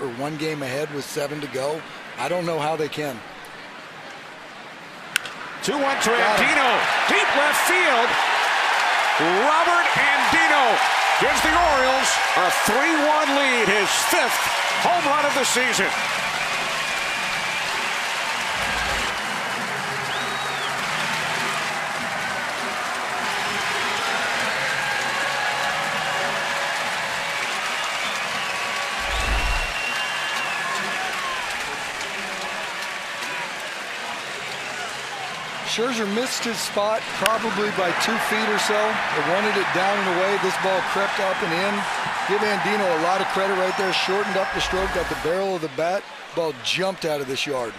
or one game ahead with seven to go. I don't know how they can. 2 1 to Andino. Deep left field. Robert Andino gives the Orioles a 3 1 lead, his fifth home run of the season. Scherzer missed his spot probably by two feet or so. They wanted it down and away. This ball crept up and in. Give Andino a lot of credit right there. Shortened up the stroke, got the barrel of the bat. Ball jumped out of this yard.